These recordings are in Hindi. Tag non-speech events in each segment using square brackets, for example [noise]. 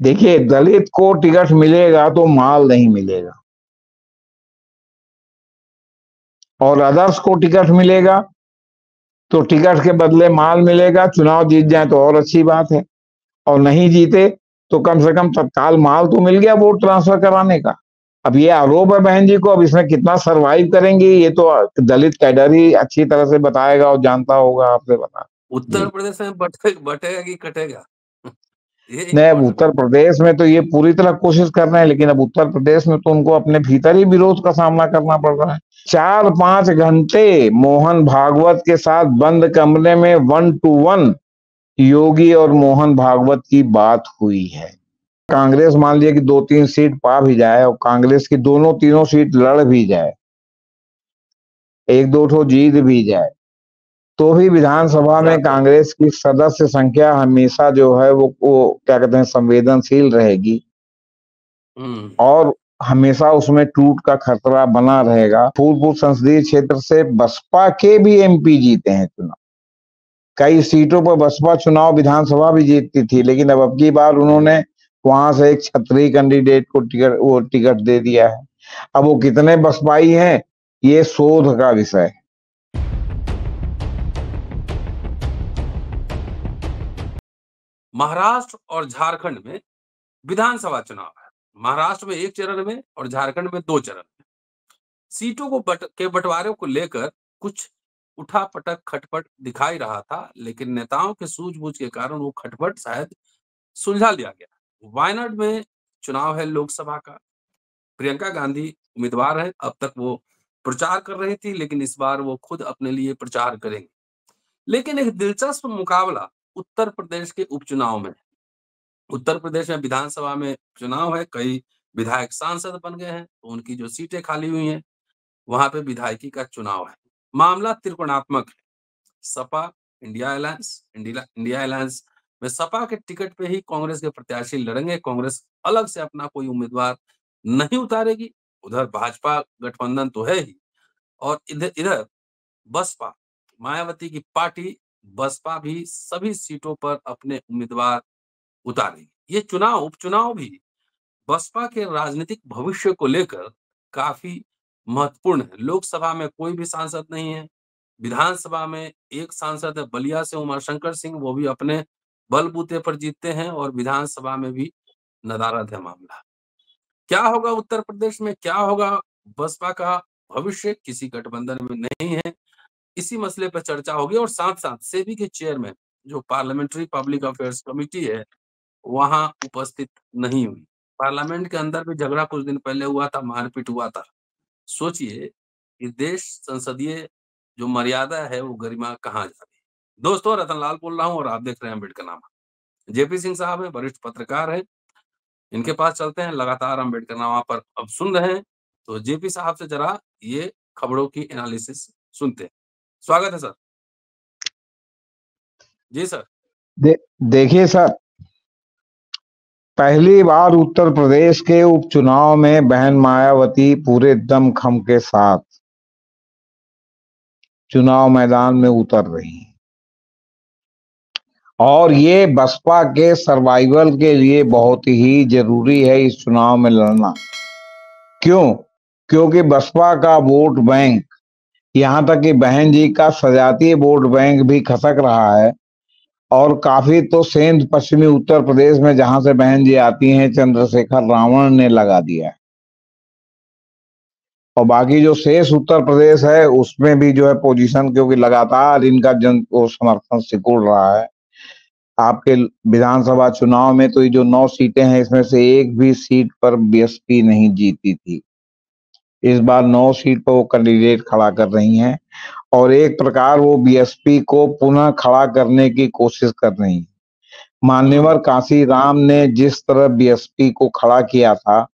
देखिए दलित को टिकट मिलेगा तो माल नहीं मिलेगा। और अदर्स को टिकट मिलेगा तो टिकट के बदले माल मिलेगा। चुनाव जीत जाए तो और अच्छी बात है। और नहीं जीते तो कम से कम तत्काल माल तो मिल गया वोट ट्रांसफ़र कराने का। अब ये आरोप है बहन जी को अब इसमें कितना सरवाइव करेंगे ये तो दलित कैडर ही अच्छी तरह से बताएगा और जानता होगा आपसे बता। उत्तर प्रदेश में बटे, बटेगा कि कटेगा? नहीं अब उत्तर प्रदेश में तो ये पूरी तरह कोशिश कर रहे हैं लेकिन अब उत्तर प्रदेश में तो उनको अपने भीतर ही विरोध का सामना करना पड़ रहा है। चार पाँच घंटे मोहन भागवत के साथ बंद कमरे में वन टू वन योगी और मोहन भागवत की बात हुई है। कांग्रेस मान लिया कि दो तीन सीट पा भी जाए और कांग्रेस की दोनों तीनों सीट लड़ भी जाए। एक दो ठो जीत भी जाए। तो भी विधानसभा में कांग्रेस की सदस्य संख्या हमेशा जो है वो वो क्या कहते हैं संवेदनशील रहेगी। हम्म। और हमेशा उसमें टूट का खतरा बना रहेगा। फूलपुर संसदीय क्षेत्र से बसपा के भी एमपी जीते हैं चुनाव। कई सीटों पर बसपा चुनाव विधानसभा भी जीतती थी लेकिन अब अब की बार उन्होंने वहाँ से एक छत्री कैंडिडेट को टिकट वो टिकट दे दिया है। अब वो कितने बसपाई हैं ये शोध का विषय महाराष्ट्र और झारखंड में विधानसभा चुनाव है। महाराष्ट्र में एक चरण में और झारखंड में दो चरण में। सीटों को बट, के बंटवारे को लेकर कुछ उठा पटक खटपट दिखाई रहा था, लेकिन नेताओं के सूझबूझ के कारण वो खटपट शायद सुलझा लिया गया। वायनाड में चुनाव है लोकसभा का। प्रियंका गांधी उम्मीदवार है, अब तक वो प्रचार कर रही थी, लेकिन इस बार वो खुद अपने लिए प्रचार करेंगे। लेकिन एक दिलचस्प मुकाबला उत्तर प्रदेश के उपचुनाव में। उत्तर प्रदेश में विधानसभा में चुनाव है, कई विधायक सांसद बन गए हैं तो उनकी जो सीटें खाली हुई हैं, वहाँ पे विधायकी का चुनाव है। मामला त्रिकोणात्मक है। Sapa, India alliance India alliance में सपा के टिकट पे ही कांग्रेस के प्रत्याशी लड़ेंगे। कांग्रेस अलग से अपना कोई उम्मीदवार नहीं उतारेगी। उधर भाजपा गठबंधन तो है ही। और इधर इधर बसपा, मायावती की पार्टी बसपा भी सभी सीटों पर अपने उम्मीदवार उतारेगी। ये चुनाव, उपचुनाव भी बसपा के राजनीतिक भविष्य को लेकर काफ़ी महत्वपूर्ण है। लोकसभा में कोई भी सांसद नहीं है। विधानसभा में एक सांसद है बलिया से उमा शंकर सिंह, वो भी अपने बलबूते पर जीतते हैं और विधानसभा में भी नदारद है मामला। क्या होगा उत्तर प्रदेश में? क्या होगा? बसपा का भविष्य किसी गठबंधन में नहीं है। इसी मसले पर चर्चा होगी और साथ साथ सेबी के चेयरमैन, जो पार्लियामेंट्री पब्लिक अफेयर्स कमेटी है, वहाँ उपस्थित नहीं हुई। पार्लियामेंट के अंदर भी झगड़ा कुछ दिन पहले हुआ था, मारपीट हुआ था। सोचिए कि देश संसदीय जो मर्यादा है, वो गरिमा कहाँ जा रही है? दोस्तों, रतनलाल बोल रहा हूँ और आप देख रहे हैं अंबेडकर नामा। जेपी सिंह साहब है, वरिष्ठ पत्रकार है, इनके पास चलते हैं, लगातार अंबेडकर नामा पर अब सुन रहे हैं। तो जेपी साहब से जरा ये खबरों की एनालिसिस सुनते हैं। स्वागत है सर। जी सर। दे, देखिए सर पहली बार उत्तर प्रदेश के उपचुनाव में बहन मायावती पूरे दमखम के साथ चुनाव मैदान में उतर रही और ये बसपा के सर्वाइवल के लिए बहुत ही ज़रूरी है इस चुनाव में लड़ना। क्यों? क्योंकि बसपा का वोट बैंक यहाँ तक कि बहन जी का सजातीय वोट बैंक भी खसक रहा है और काफ़ी तो सेंध पश्चिमी उत्तर प्रदेश में जहाँ से बहन जी आती हैं, चंद्रशेखर रावण ने लगा दिया है। और बाकी जो शेष उत्तर प्रदेश है, उसमें भी जो है पोजीशन क्योंकि लगातार इनका जन को समर्थन सिकुड़ रहा है। आपके विधानसभा चुनाव में तो ये जो नौ सीटें हैं, इसमें से एक भी सीट पर बीएसपी नहीं जीती थी। इस बार नौ सीट पर वो कैंडिडेट खड़ा कर रही हैं और एक प्रकार वो बीएसपी को पुनः खड़ा करने की कोशिश कर रही है। मान्यवर काशी राम ने जिस तरह बीएसपी को खड़ा किया था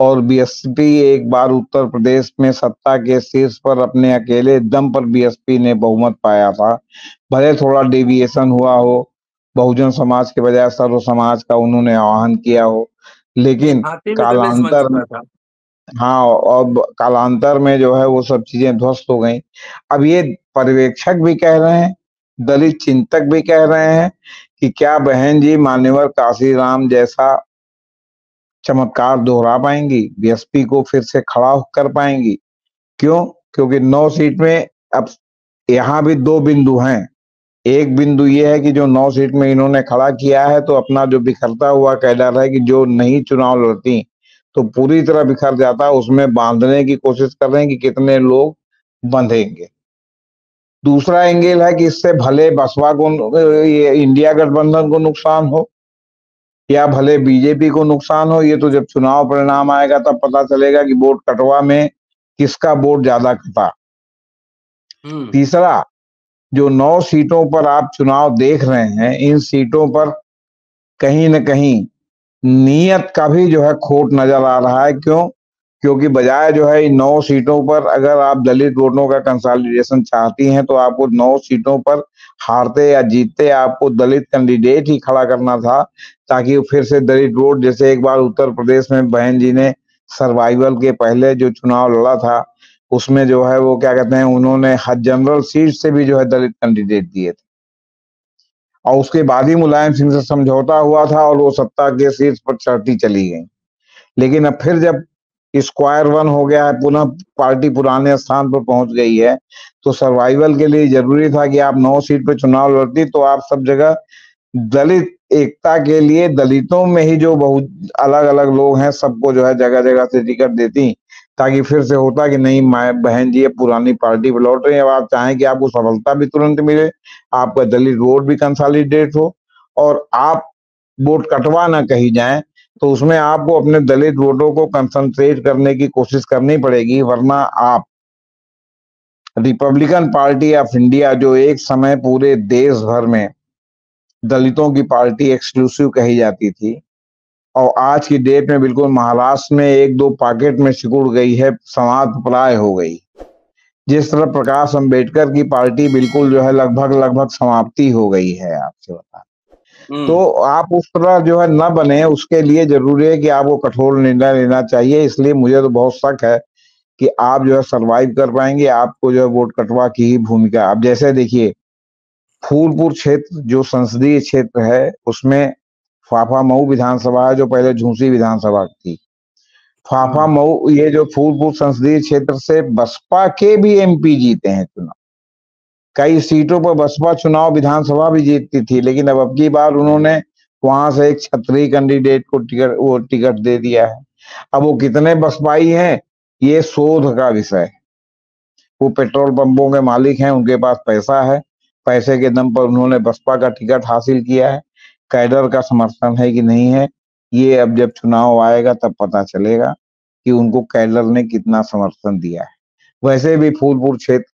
और बीएसपी एक बार उत्तर प्रदेश में सत्ता के शीर्ष पर अपने अकेले दम पर बीएसपी ने बहुमत पाया था भले थोड़ा डेविएशन हुआ हो बहुजन समाज के बजाय सर्व समाज का उन्होंने आह्वान किया हो लेकिन कालांतर में हाँ और कालांतर में जो है वो सब चीज़ें ध्वस्त हो गई। अब ये पर्यवेक्षक भी कह रहे हैं, दलित चिंतक भी कह रहे हैं कि क्या बहन जी मान्यवर काशी राम जैसा चमत्कार दोहरा पाएँगी? बीएसपी को फिर से खड़ा कर पाएँगी? क्यों? क्योंकि नौ सीट में अब यहाँ भी दो बिंदु हैं। एक बिंदु ये है कि जो नौ सीट में इन्होंने खड़ा किया है तो अपना जो बिखरता हुआ कैडर है कि जो नहीं चुनाव लड़ती तो पूरी तरह बिखर जाता है उसमें बांधने की कोशिश कर रहे हैं कि कितने लोग बंधेंगे दूसरा एंगल है कि इससे भले बसपा को ये इंडिया गठबंधन को नुकसान हो या भले बीजेपी को नुकसान हो ये तो जब चुनाव परिणाम आएगा तब पता चलेगा कि वोट कटवा में किसका वोट ज़्यादा कटा हम्म। तीसरा जो नौ सीटों पर आप चुनाव देख रहे हैं इन सीटों पर कहीं न कहीं नियत का भी जो है खोट नज़र आ रहा है। क्यों? क्योंकि बजाय जो है नौ सीटों पर अगर आप दलित वोटों का कंसोलिडेशन चाहती हैं तो आपको नौ सीटों पर हारते या जीतते आपको दलित कैंडिडेट ही खड़ा करना था, ताकि फिर से दलित वोट, जैसे एक बार उत्तर प्रदेश में बहन जी ने सर्वाइवल के पहले जो चुनाव लड़ा था, उसमें जो है वो क्या कहते हैं, उन्होंने हर जनरल सीट से भी जो है दलित कैंडिडेट दिए थे। और उसके बाद ही मुलायम सिंह से समझौता हुआ था और वो सत्ता के शीर्ष पर चढ़ती चली गई। लेकिन अब फिर जब स्क्वायर वन हो गया है, पुनः पार्टी पुराने स्थान पर पहुँच गई है तो सर्वाइवल के लिए ज़रूरी था कि आप नौ सीट पर चुनाव लड़ती तो आप सब जगह दलित, एकता के लिए दलितों में ही जो बहुत अलग अलग लोग हैं, सबको जो है जगह जगह से टिकट देती। ताकि फिर से होता कि नहीं बहन जी, ये पुरानी पार्टी पर लौट रही है। अब आप चाहें कि आपको सफलता भी तुरंत मिले, आपका दलित वोट भी कंसोलिडेट हो और आप वोट कटवा ना कही जाए तो उसमें आपको अपने दलित वोटों को कंसंट्रेट करने की कोशिश करनी पड़ेगी, वरना आप रिपब्लिकन पार्टी ऑफ़ इंडिया जो एक समय पूरे देश भर में दलितों की पार्टी एक्सक्लूसिव कही जाती थी और आज की डेट में बिल्कुल महाराष्ट्र में एक दो पॉकेट में सिकुड़ गई है समाज प्राय हो गई। जिस तरह प्रकाश अंबेडकर की पार्टी बिल्कुल जो है लगभग लगभग समाप्ति हो गई है आपसे बता। हम्म। तो आप उस तरह जो है न बने उसके लिए ज़रूरी है कि आपको कठोर निर्णय लेना चाहिए। इसलिए मुझे तो बहुत शक है कि आप जो है सरवाइव कर पाएँगे आपको जो है वोट कटवा की ही भूमिका। आप जैसे देखिए फूलपुर क्षेत्र जो संसदीय क्षेत्र है उसमें फाफा मऊ विधानसभा है जो पहले झूसी विधानसभा थी। फाफा हम्म। मऊ ये जो फूलपुर संसदीय क्षेत्र से बसपा के भी एमपी जीते हैं चुनाव। कई सीटों पर बसपा चुनाव विधानसभा भी जीतती थी लेकिन अब अब की बार उन्होंने वहाँ से एक छत्री कैंडिडेट को टिकट वो टिकट दे दिया है। अब वो कितने बसपाई हैं ये शोध का विषय है। वो पेट्रोल पंपों के मालिक हैं उनके पास पैसा है। पैसे के दम पर उन्होंने बसपा का टिकट हासिल किया है। कैडर का समर्थन है कि नहीं है, ये अब जब चुनाव आएगा तब पता चलेगा कि उनको कैडर ने कितना समर्थन दिया है। वैसे भी फूलपुर क्षेत्र,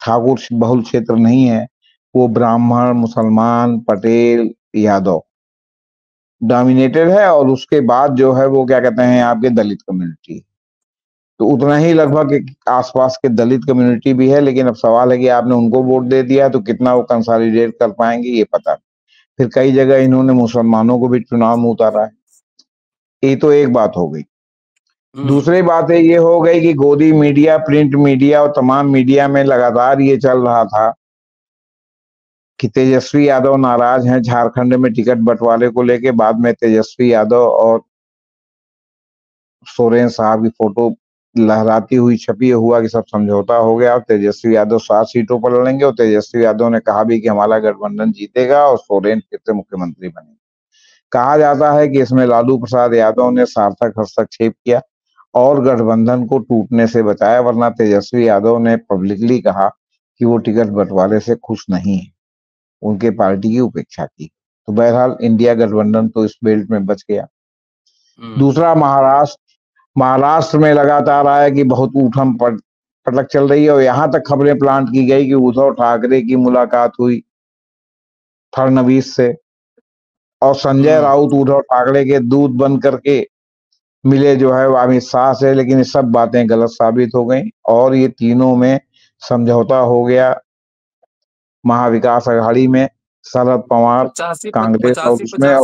ठाकुर बहुल क्षेत्र नहीं है, वो ब्राह्मण, मुसलमान, पटेल, यादव डोमिनेटेड है और उसके बाद जो है वो क्या कहते हैं, आपके दलित कम्युनिटी तो उतना ही लगभग आसपास के दलित कम्युनिटी भी है, लेकिन अब सवाल है कि आपने उनको वोट दे दिया तो कितना वो कंसोलिडेट कर पाएँगे, ये पता फिर कई जगह इन्होंने मुसलमानों को भी चुनाव में उतारा है ये तो एक बात हो गई हम्म। दूसरी बात है ये हो गई कि गोदी मीडिया प्रिंट मीडिया और तमाम मीडिया में लगातार ये चल रहा था कि तेजस्वी यादव नाराज़ हैं झारखंड में टिकट बंटवारे को लेके बाद में तेजस्वी यादव और सोरेन साहब की फ़ोटो लहराती हुई छपी हुआ कि सब समझौता हो गया और तेजस्वी यादव सात सीटों पर लड़ेंगे और तेजस्वी यादव ने कहा भी कि हमारा गठबंधन जीतेगा और सोरेन फिर से मुख्यमंत्री बनेंगे। कहा जाता है कि इसमें लालू प्रसाद यादव ने सार्थक हस्तक्षेप किया और गठबंधन को टूटने से बचाया वरना तेजस्वी यादव ने पब्लिकली कहा कि वो टिकट बंटवारे से खुश नहीं है। उनके पार्टी की उपेक्षा की। तो बहरहाल इंडिया गठबंधन तो इस बेल्ट में बच गया। हम्म। दूसरा महाराष्ट्र महाराष्ट्र में लगातार आया कि बहुत उठम पटक चल रही है और यहाँ तक खबरें प्लांट की गई कि उद्धव ठाकरे की मुलाकात हुई फडनवीस से और संजय हम्म। राउत उद्धव ठाकरे के दूध बन करके मिले जो है वो अमित शाह से लेकिन ये सब बातें गलत साबित हो गई और ये तीनों में समझौता हो गया महाविकास अघाड़ी में शरद पवार कांग्रेस और उसमें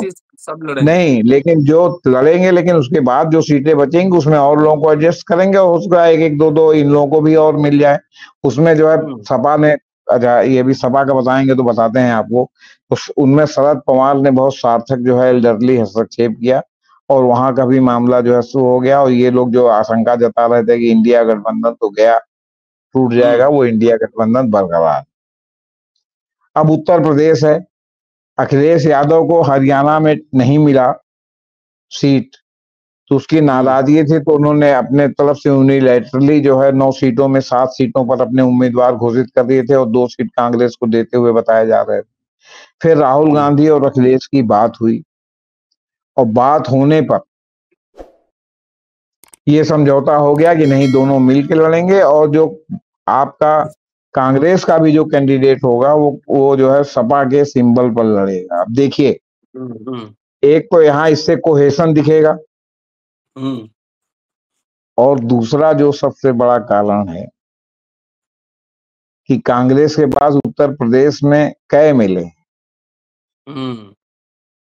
सब लड़े नहीं लेकिन जो लड़ेंगे लेकिन उसके बाद जो सीटें बचेंगी उसमें और लोगों को एडजस्ट करेंगे और उसका एक एक दो दो इन लोगों को भी और मिल जाए। उसमें जो है हम्म। सपा ने अच्छा ये भी सपा का बताएँगे तो बताते हैं आपको। उस उनमें शरद पवार ने बहुत सार्थक जो है एल्डरली हस्तक्षेप किया और वहाँ का भी मामला जो है शुरू हो गया और ये लोग जो आशंका जता रहे थे कि इंडिया गठबंधन तो गया टूट जाएगा वो इंडिया गठबंधन बरकरार। अब उत्तर प्रदेश है। अखिलेश यादव को हरियाणा में नहीं मिला सीट तो उसकी नाराज़गी थी तो उन्होंने अपने तरफ़ से यूनिलेटरली जो है नौ सीटों में सात सीटों पर अपने उम्मीदवार घोषित कर दिए थे और दो सीट कांग्रेस को देते हुए बताए जा रहे थे। फिर राहुल गांधी और अखिलेश की बात हुई, और बात होने पर ये समझौता हो गया कि नहीं, दोनों मिलकर लड़ेंगे और जो आपका कांग्रेस का भी जो कैंडिडेट होगा वो वो जो है सपा के सिंबल पर लड़ेगा। अब देखिए हम्म, हम्म। एक तो यहाँ इससे कोहेशन दिखेगा। हम्म। और दूसरा जो सबसे बड़ा कारण है कि कांग्रेस के पास उत्तर प्रदेश में कई मिले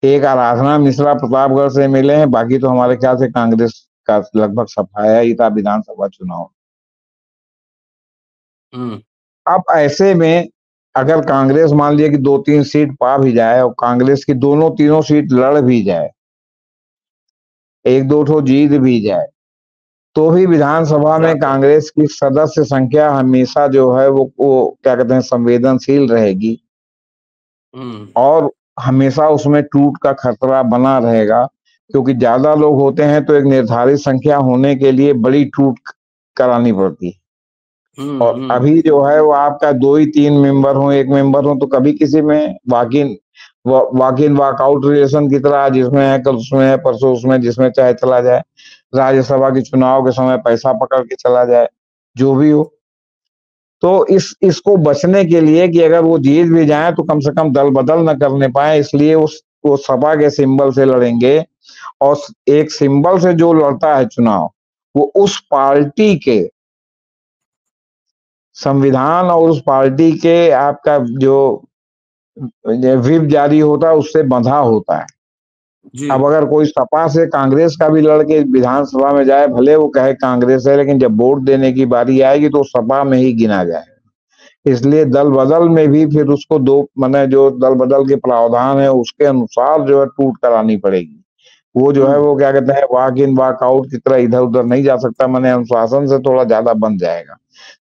एक आराधना मिश्रा प्रतापगढ़ से मिले हैं बाकी तो हमारे ख्याल से कांग्रेस का लगभग सफाया ही था विधानसभा चुनाव अब ऐसे में अगर कांग्रेस मान लिया कि दो तीन सीट पा भी जाए और कांग्रेस की दोनों तीनों सीट लड़ भी जाए एक दो ठो जीत भी जाए तो भी विधानसभा में कांग्रेस की सदस्य संख्या हमेशा जो है वो वो क्या कहते हैं संवेदनशील रहेगी। हम्म। और हमेशा उसमें टूट का खतरा बना रहेगा क्योंकि ज़्यादा लोग होते हैं तो एक निर्धारित संख्या होने के लिए बड़ी टूट करानी पड़ती है। और हम्म। अभी जो है वो आपका दो ही तीन मेंबर हो एक मेंबर हो तो कभी किसी में वाक इन वाक इन वॉकआउट रिलेशन की तरह जिसमें है कल उसमें है परसों उसमें जिसमें चाहे चला जाए राज्यसभा के चुनाव के समय पैसा पकड़ के चला जाए जो भी हो तो इस इसको बचने के लिए कि अगर वो जीत भी जाए तो कम से कम दल बदल न करने पाए इसलिए उस वो सपा के सिंबल से लड़ेंगे और एक सिंबल से जो लड़ता है चुनाव वो उस पार्टी के संविधान और उस पार्टी के आपका जो विप जारी होता है उससे बंधा होता है। अब अगर कोई सपा से कांग्रेस का भी लड़के विधानसभा में जाए भले वो कहे कांग्रेस है लेकिन जब वोट देने की बारी आएगी तो सपा में ही गिना जाए। इसलिए दल बदल में भी फिर उसको दो मैंने जो दल बदल के प्रावधान है उसके अनुसार जो है टूट करानी पड़ेगी। वो जो है। वो क्या कहते हैं वॉक इन वॉक आउट की तरह इधर उधर नहीं जा सकता मैंने अनुशासन से थोड़ा ज़्यादा बन जाएगा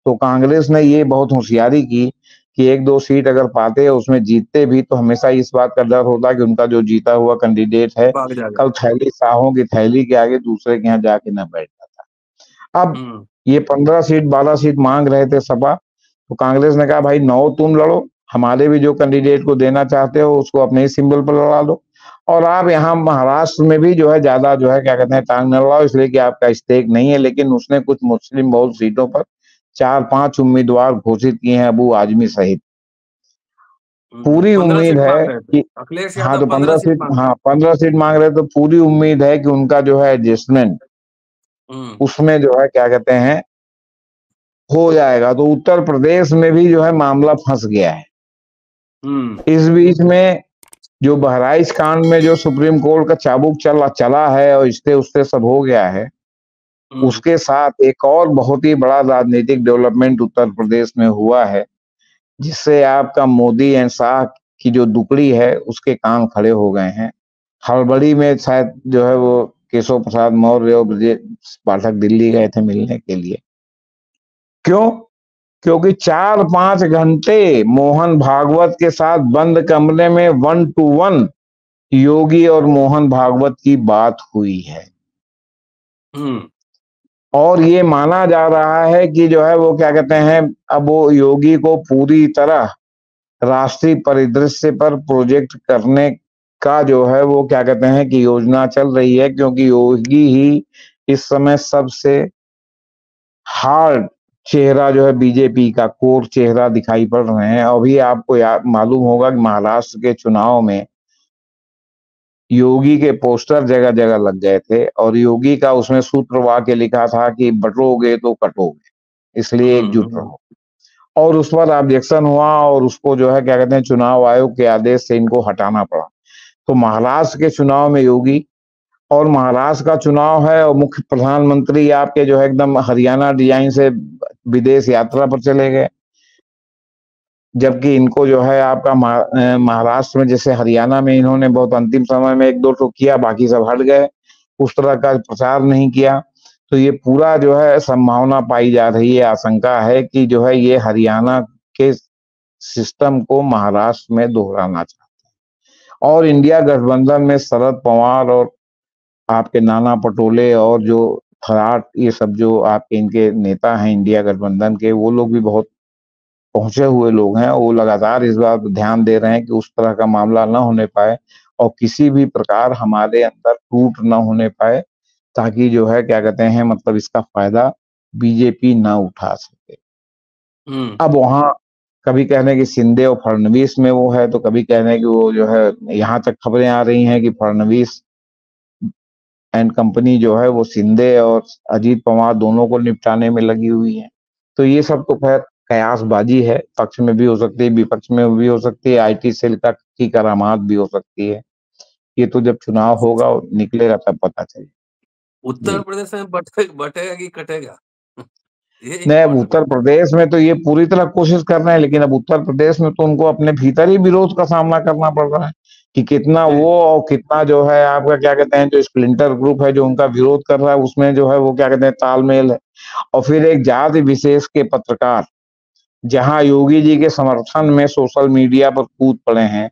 तो कांग्रेस ने ये बहुत होशियारी की कि एक दो सीट अगर पाते हैं उसमें जीतते भी तो हमेशा इस बात का डर होता कि उनका जो जीता हुआ कैंडिडेट है कल थैली शाहों की थैली के आगे दूसरे के यहाँ जाके न बैठ जाता अब हम्म। ये पंद्रह सीट बारह सीट मांग रहे थे सपा तो कांग्रेस ने कहा भाई नौ तुम लड़ो हमारे भी जो कैंडिडेट को देना चाहते हो उसको अपने ही सिंबल पर लड़ा दो और आप यहाँ महाराष्ट्र में भी जो है ज़्यादा जो है क्या कहते हैं टांग न इसलिए कि आपका स्टेक नहीं है लेकिन उसने कुछ मुस्लिम बहुत सीटों पर चार पाँच उम्मीदवार घोषित किए हैं अबू आजमी सहित। हम्म, पूरी उम्मीद है कि हाँ तो पंद्रह सीट हाँ पंद्रह सीट मांग रहे तो पूरी उम्मीद है कि उनका जो है एडजस्टमेंट हम्म। उसमें जो है क्या कहते हैं हो जाएगा। तो उत्तर प्रदेश में भी जो है मामला फंस गया है। हम्म। इस बीच में जो बहराइच कांड में जो सुप्रीम कोर्ट का चाबुक चला चला है और इससे उससे सब हो गया है हम्म। उसके साथ एक और बहुत ही बड़ा राजनीतिक डेवलपमेंट उत्तर प्रदेश में हुआ है जिससे आपका मोदी एंड शाह की जो दुकड़ी है उसके कान खड़े हो गए हैं। हड़बड़ी में शायद जो है वो केशव प्रसाद मौर्य और ब्रजेश पाठक दिल्ली गए थे मिलने के लिए। क्यों? क्योंकि चार पाँच घंटे मोहन भागवत के साथ बंद कमरे में वन टू वन योगी और मोहन भागवत की बात हुई है हम्म। और ये माना जा रहा है कि जो है वो क्या कहते हैं अब वो योगी को पूरी तरह राष्ट्रीय परिदृश्य पर प्रोजेक्ट करने का जो है वो क्या कहते हैं कि योजना चल रही है क्योंकि योगी ही इस समय सबसे हार्ड चेहरा जो है बीजेपी का कोर चेहरा दिखाई पड़ रहे हैं। अभी आपको मालूम होगा कि महाराष्ट्र के चुनाव में योगी के पोस्टर जगह जगह लग गए थे और योगी का उसमें सूत्र वाक्य लिखा था कि बटोगे तो कटोगे इसलिए हम्म, एकजुट हम्म। रहो। और उस पर ऑब्जेक्शन हुआ और उसको जो है क्या कहते हैं चुनाव आयोग के आदेश से इनको हटाना पड़ा। तो महाराष्ट्र के चुनाव में योगी और महाराष्ट्र का चुनाव है और मुख्य प्रधानमंत्री आपके जो है एकदम हरियाणा डिज़ाइन से विदेश यात्रा पर चले गए। जबकि इनको जो है आपका महाराष्ट्र में जैसे हरियाणा में इन्होंने बहुत अंतिम समय में एक दो ठो किया, बाकी सब हट गए। उस तरह का प्रचार नहीं किया। तो ये पूरा जो है संभावना पाई जा रही है, आशंका है कि जो है ये हरियाणा के सिस्टम को महाराष्ट्र में दोहराना चाहते हैं। और इंडिया गठबंधन में शरद पवार और आपके नाना पटोले और जो फराट ये सब जो आपके इनके नेता हैं इंडिया गठबंधन के वो लोग भी बहुत पहुँचे हुए लोग हैं वो लगातार इस बात ध्यान दे रहे हैं कि उस तरह का मामला न होने पाए और किसी भी प्रकार हमारे अंदर टूट न होने पाए ताकि जो है क्या कहते हैं मतलब इसका फ़ायदा बीजेपी ना उठा सके। अब वहाँ कभी कहने की सिंधे और फडणवीस में वो है तो कभी कहने की वो जो है यहाँ तक खबरें आ रही हैं कि फडणवीस एंड कंपनी जो है वो सिंधे और अजीत पवार दोनों को निपटाने में लगी हुई है। तो ये सब तो खैर कयासबाजी है। पक्ष में भी हो सकती है विपक्ष में भी हो सकती है आईटी सेल का की करामात भी हो सकती है। ये तो जब चुनाव होगा निकलेगा तब पता चलेगा। उत्तर प्रदेश में बटे, बटेगा कि कटेगा? [laughs] नहीं अब उत्तर प्रदेश में तो ये पूरी तरह कोशिश कर रहे हैं लेकिन अब उत्तर प्रदेश में तो उनको अपने भीतर ही विरोध का सामना करना पड़ रहा है। कि कितना वो और कितना जो है आपका क्या कहते हैं जो स्प्लिंटर ग्रुप है जो उनका विरोध कर रहा है उसमें जो है वो क्या कहते हैं तालमेल है। और फिर एक जाति विशेष के पत्रकार जहाँ योगी जी के समर्थन में सोशल मीडिया पर कूद पड़े हैं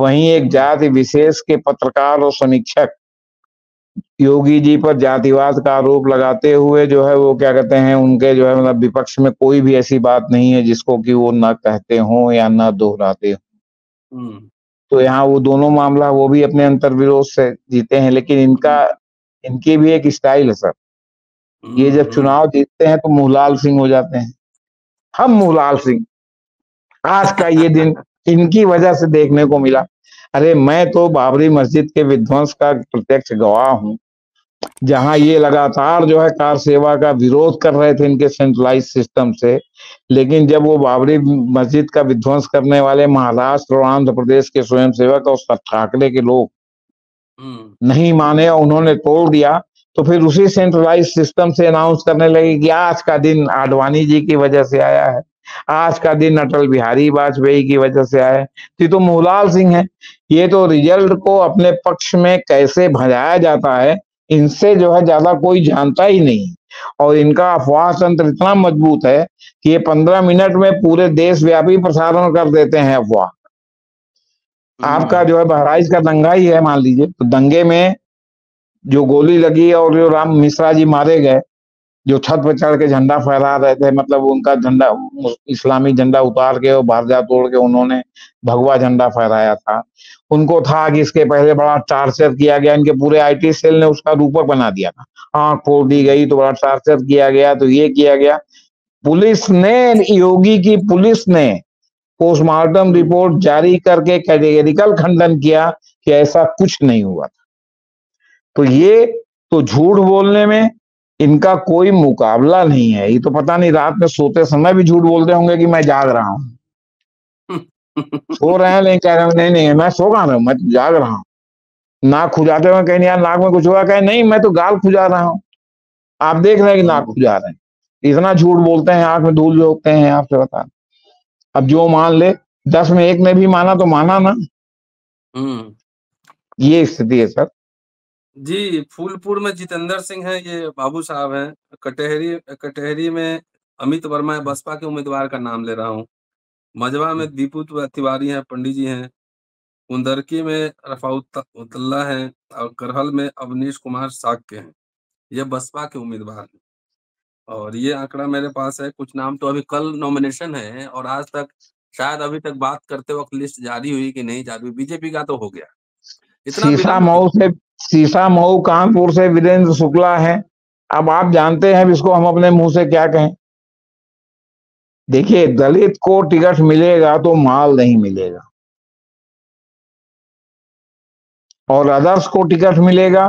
वहीं एक जाति विशेष के पत्रकार और समीक्षक योगी जी पर जातिवाद का आरोप लगाते हुए जो है वो क्या कहते हैं उनके जो है मतलब विपक्ष में कोई भी ऐसी बात नहीं है जिसको कि वो न कहते हो या ना दोहराते हो। हम्म। तो यहाँ वो दोनों मामला वो भी अपने अंतर विरोध से जीते हैं लेकिन इनका इनकी भी एक स्टाइल है सर। ये जब हम्म। चुनाव जीतते हैं तो मुहलाल सिंह हो जाते हैं। हम मुहलाल सिंह। आज का ये दिन इनकी वजह से देखने को मिला। अरे मैं तो बाबरी मस्जिद के विध्वंस का प्रत्यक्ष गवाह हूँ। जहाँ ये लगातार जो है कार सेवा का विरोध कर रहे थे इनके सेंट्रलाइज सिस्टम से लेकिन जब वो बाबरी मस्जिद का विध्वंस करने वाले महाराष्ट्र और आंध्र प्रदेश के स्वयं सेवक और ठाकरे के लोग हम्म। नहीं माने और उन्होंने तोड़ दिया तो फिर उसी सेंट्रलाइज सिस्टम से अनाउंस करने लगे कि आज का दिन आडवाणी जी की वजह से आया है आज का दिन अटल बिहारी वाजपेयी की वजह से आया है तो, तो मोहलाल सिंह है ये तो रिज़ल्ट को अपने पक्ष में कैसे भजाया जाता है इनसे जो है ज़्यादा कोई जानता ही नहीं। और इनका अफवाह तंत्र इतना मज़बूत है कि ये पंद्रह मिनट में पूरे देश व्यापी प्रसारण कर देते हैं अफवाह। आपका जो है बहराइच का दंगा ही है मान लीजिए। तो दंगे में जो गोली लगी और जो राम मिश्रा जी मारे गए जो छत पर चढ़ के झंडा फहरा रहे थे मतलब उनका झंडा, इस्लामी झंडा उतार के और भारजा तोड़ के उन्होंने भगवा झंडा फहराया था। उनको था कि इसके पहले बड़ा टार्चर किया गया, इनके पूरे आईटी सेल ने उसका रूपक बना दिया था। आँख फोड़ दी गई तो बड़ा टार्चर किया गया तो ये किया गया। पुलिस ने, योगी की पुलिस ने पोस्टमार्टम रिपोर्ट जारी करके कैटेगरिकल खंडन किया कि ऐसा कुछ नहीं हुआ था। तो ये तो झूठ बोलने में इनका कोई मुकाबला नहीं है। ये तो पता नहीं रात में सोते समय भी झूठ बोलते होंगे कि मैं जाग रहा हूँ। [laughs] सो रहे हैं लेकिन कह रहे हैं नहीं नहीं मैं सो रहा हूँ? मैं तो जाग रहा हूँ। नाक खुजाते हुए कहीं यार नाक में कुछ हुआ? कहे नहीं मैं तो गाल खुजा रहा हूँ। आप देख रहे हैं कि नाक खुजा रहे हैं। इतना झूठ बोलते हैं आँख में धूल झोंकते हैं आपसे बता अब जो मान ले दस में एक ने भी माना तो माना ना। हम्म। ये स्थिति है सर। जी, फूलपुर में जितेंद्र सिंह है, ये बाबू साहब हैं। कटहरी कटहरी में अमित वर्मा है, बसपा के उम्मीदवार का नाम ले रहा हूँ। मजवा में दीपू तिवारी हैं, पंडित जी हैं। कुंदरकी में रफाउतल्ला हैं और करहल में अवनीश कुमार साक्य हैं। ये बसपा के उम्मीदवार हैं। और ये आंकड़ा मेरे पास है, कुछ नाम तो अभी कल नॉमिनेशन है और आज तक शायद अभी तक बात करते वक़्त लिस्ट जारी हुई कि नहीं जारी हुई, बीजेपी का तो हो गया। इतना मऊ से सीसा मऊ, कानपुर से वीरेंद्र शुक्ला है। अब आप जानते हैं इसको हम अपने मुँह से क्या कहें। देखिए, दलित को टिकट मिलेगा तो माल नहीं मिलेगा। और अदर्स को टिकट मिलेगा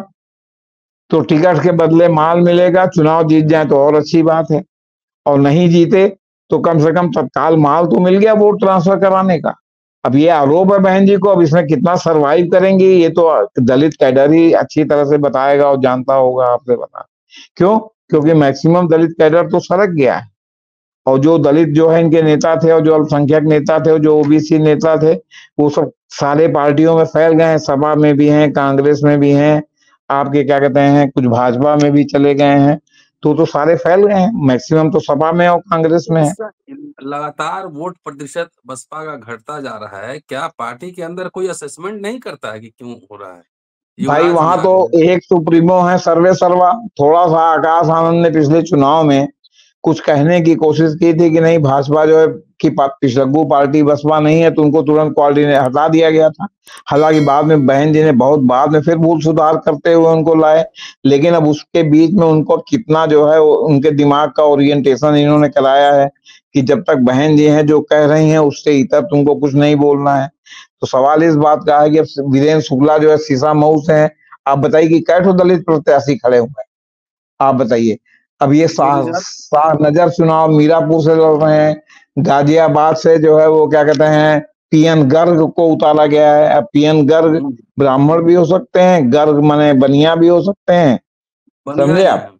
तो टिकट के बदले माल मिलेगा। चुनाव जीत जाए तो और अच्छी बात है। और नहीं जीते तो कम से कम तत्काल माल तो मिल गया वोट ट्रांसफ़र कराने का। अब ये आरोप है बहन जी को, अब इसमें कितना सरवाइव करेंगे, ये तो दलित कैडर ही अच्छी तरह से बताएगा और जानता होगा, आपसे बता। क्यों? क्योंकि मैक्सिमम दलित कैडर तो सड़क गया है। और जो दलित जो है, इनके नेता थे और जो अल्पसंख्यक नेता थे और जो ओबीसी नेता थे, वो सब सारे पार्टियों में फैल गए हैं, सभा में भी हैं, कांग्रेस में भी हैं, आपके क्या कहते हैं, कुछ भाजपा में भी चले गए हैं। तो तो सारे फैल गए हैं। मैक्सिमम तो सपा में और कांग्रेस में है। लगातार वोट प्रतिशत बसपा का घटता जा रहा है। क्या पार्टी के अंदर कोई असेसमेंट नहीं करता है कि क्यों हो रहा है? भाई वहाँ तो एक सुप्रीमो है सर्वे सर्वा। थोड़ा सा आकाश आनंद ने पिछले चुनाव में कुछ कहने की कोशिश की थी कि नहीं, भाजपा जो है कि पिछलग्गू पार्टी बसपा नहीं है तो उनको तुरंत कोऑर्डिनेट हटा दिया गया था। हालाँकि बाद में बहन जी ने बहुत बाद में फिर भूल सुधार करते हुए उनको लाए, लेकिन अब उसके बीच में उनको कितना जो है उनके दिमाग का ओरिएंटेशन इन्होंने कराया है कि जब तक बहन जी हैं, जो कह रही हैं, उससे इतर तुमको कुछ नहीं बोलना है। तो सवाल इस बात का है कि वीरेंद्र शुक्ला जो है सीसा मऊ से है, आप बताइए कि कैठो दलित प्रत्याशी खड़े हुए आप बताइए। अब ये शाह शाह नज़र चुनाव मीरापुर से लड़ रहे हैं। गाजियाबाद से जो है वो क्या कहते हैं पीएन गर्ग को उतारा गया है। अब पीएन गर्ग हम्म। ब्राह्मण भी हो सकते हैं गर्ग माने बनिया भी हो सकते हैं। समझे आप?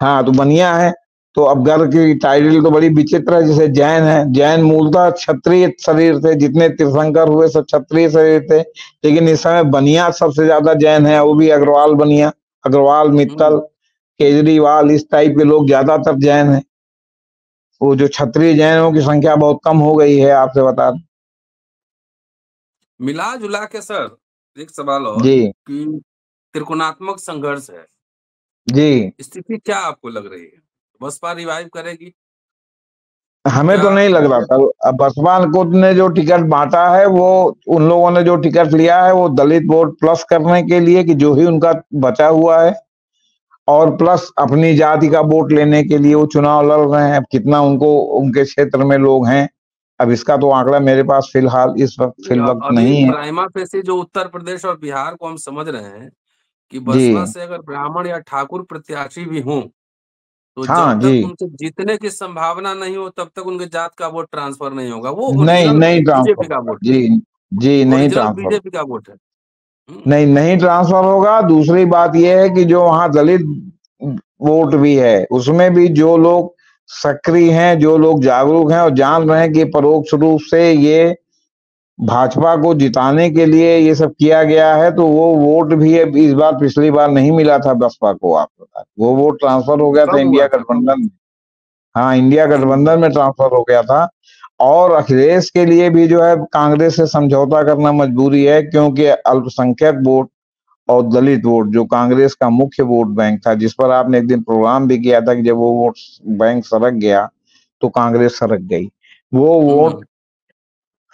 हाँ तो बनिया है। तो अब गर्ग की टाइटल तो बड़ी विचित्र है जैसे जैन है। जैन मूलतः क्षत्रिय शरीर थे जितने तीर्थंकर हुए सब क्षत्रिय शरीर थे। लेकिन इस समय बनिया सबसे ज़्यादा जैन है वो भी अग्रवाल बनिया अग्रवाल मित्तल। हम्म। केजरीवाल इस टाइप के लोग ज़्यादातर जैन है। वो जो क्षत्रिय जैनों की संख्या बहुत कम हो गई है आपसे बता मिला जुला के सर एक सवाल और जी। कि त्रिकोणात्मक संघर्ष है। जी। स्थिति क्या आपको लग रही है? बसपा रिवाइव करेगी? हमें तो नहीं लग रहा था। बसपा को ने जो टिकट बांटा है वो उन लोगों ने जो टिकट लिया है वो दलित वोट प्लस करने के लिए कि जो ही उनका बचा हुआ है। और प्लस अपनी जाति का वोट लेने के लिए वो चुनाव लड़ रहे हैं। अब कितना उनको उनके क्षेत्र में लोग हैं। अब इसका तो आंकड़ा मेरे पास फ़िलहाल इस वक्त फिल वक्त नहीं है। प्राइमा से जो उत्तर प्रदेश और बिहार को हम समझ रहे हैं कि बसपा से अगर ब्राह्मण या ठाकुर प्रत्याशी भी हों तो हाँ, जब तक उनसे जीतने की संभावना नहीं हो तब तक उनके जात का वोट ट्रांसफ़र नहीं होगा। वो नहीं नहीं बीजेपी का वोट जी जी नहीं ट्रांसफ़र बीजेपी का वोट है। नहीं नहीं ट्रांसफ़र होगा। दूसरी बात यह है कि जो वहाँ दलित वोट भी है उसमें भी जो लोग सक्रिय हैं जो लोग जागरूक हैं और जान रहे हैं कि परोक्ष रूप से ये भाजपा को जिताने के लिए ये सब किया गया है तो वो वोट भी इस बार पिछली बार नहीं मिला था बसपा को आप बता वो वोट ट्रांसफ़र हो गया था इंडिया गठबंधन में। हाँ इंडिया गठबंधन में ट्रांसफ़र हो गया था। और अखिलेश के लिए भी जो है कांग्रेस से समझौता करना मजबूरी है क्योंकि अल्पसंख्यक वोट और दलित वोट जो कांग्रेस का मुख्य वोट बैंक था जिस पर आपने एक दिन प्रोग्राम भी किया था कि जब वो वोट बैंक सरक गया तो कांग्रेस सरक गई वो वोट हम्म।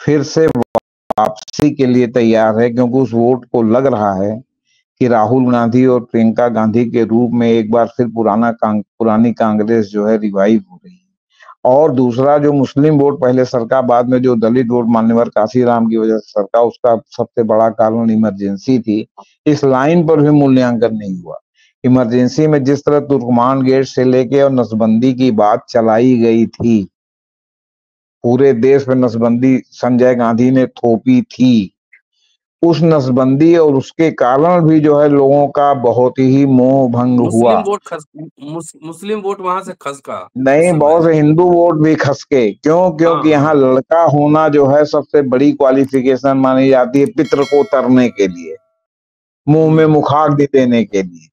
फिर से वापसी के लिए तैयार है क्योंकि उस वोट को लग रहा है कि राहुल गांधी और प्रियंका गांधी के रूप में एक बार फिर पुराना कांग, पुरानी कांग्रेस जो है रिवाइव हो रही है और दूसरा जो मुस्लिम वोट पहले सरका बाद में जो दलित वोट, मान्यवर काशीराम की वजह से सरका उसका सबसे बड़ा कारण इमरजेंसी थी। इस लाइन पर भी मूल्यांकन नहीं हुआ। इमरजेंसी में जिस तरह तुर्कमान गेट से लेके और नसबंदी की बात चलाई गई थी, पूरे देश में नसबंदी, संजय गांधी ने थोपी थी। उस नसबंदी और उसके कारण भी जो है लोगों का बहुत ही मोह भंग हुआ। वोट खस, मुस, मुस्लिम वोट वहाँ से खसका नहीं बहुत से हिंदू वोट भी खसके। क्यों? क्योंकि हाँ। यहाँ लड़का होना जो है सबसे बड़ी क्वालिफिकेशन मानी जाती है पित्र को तरने के लिए। मुँह में मुखाग्नि देने के लिए।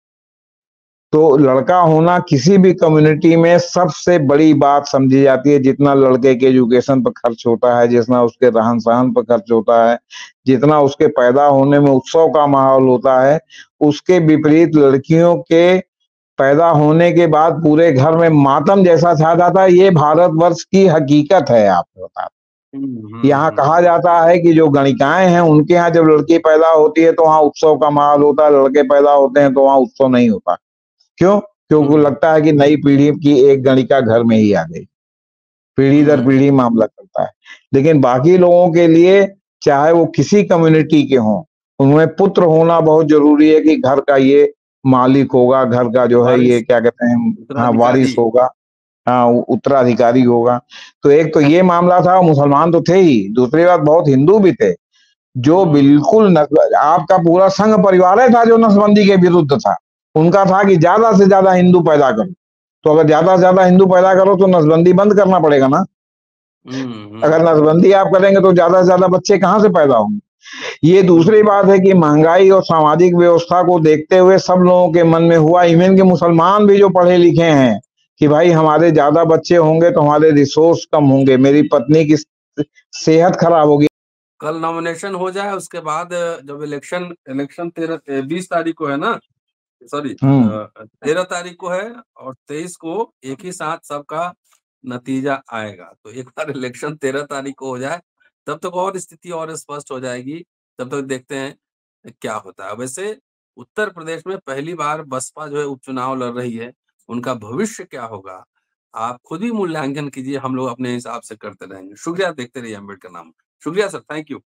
तो लड़का होना किसी भी कम्युनिटी में सबसे बड़ी बात समझी जाती है जितना लड़के के एजुकेशन पर खर्च होता है जितना उसके रहन सहन पर खर्च होता है जितना उसके पैदा होने में उत्सव का माहौल होता है उसके विपरीत लड़कियों के पैदा होने के बाद पूरे घर में मातम जैसा छा जाता है। ये भारतवर्ष की हकीकत है आप बता हम्म, यहाँ हम्म। कहा जाता है कि जो गणिकाएँ हैं उनके यहाँ जब लड़की पैदा होती है तो वहाँ उत्सव का माहौल होता है लड़के पैदा होते हैं तो वहाँ उत्सव नहीं होता। क्यों? क्योंकि हम्म। लगता है कि नई पीढ़ी की एक गणिका घर में ही आ गई। पीढ़ी दर हम्म। पीढ़ी मामला करता है। लेकिन बाकी लोगों के लिए चाहे वो किसी कम्युनिटी के हों उनमें पुत्र होना बहुत ज़रूरी है कि घर का ये मालिक होगा घर का जो है ये क्या कहते हैं हाँ वारिस होगा हाँ उत्तराधिकारी होगा। तो एक तो ये मामला था मुसलमान तो थे ही। दूसरी बात बहुत हिंदू भी थे। जो हम्म। बिल्कुल आपका पूरा संघ परिवार था जो नसबंदी के विरुद्ध था। उनका था कि ज़्यादा से ज़्यादा हिंदू पैदा करो। तो अगर ज़्यादा से ज़्यादा हिंदू पैदा करो तो नसबंदी बंद करना पड़ेगा ना? हम्म। अगर नसबंदी आप करेंगे तो ज़्यादा से ज़्यादा बच्चे कहाँ से पैदा होंगे? ये दूसरी बात है कि महँगाई और सामाजिक व्यवस्था को देखते हुए सब लोगों के मन में हुआ इवन के मुसलमान भी जो पढ़े लिखे हैं कि भाई हमारे ज़्यादा बच्चे होंगे तो हमारे रिसोर्स कम होंगे मेरी पत्नी की सेहत खराब होगी। कल नॉमिनेशन हो जाए उसके बाद जब इलेक्शन इलेक्शन तेरह बीस तारीख को है ना सॉरी। तेरह तारीख को है और तेईस को एक ही साथ सबका नतीजा आएगा। तो एक बार इलेक्शन तेरह तारीख को हो जाए तब तक और स्थिति और स्पष्ट हो जाएगी तब तक देखते हैं क्या होता है। वैसे उत्तर प्रदेश में पहली बार बसपा जो है उपचुनाव लड़ रही है उनका भविष्य क्या होगा? आप खुद ही मूल्यांकन कीजिए हम लोग अपने हिसाब से करते रहेंगे। शुक्रिया देखते रहिए अंबेडकर नाम। शुक्रिया सर थैंक यू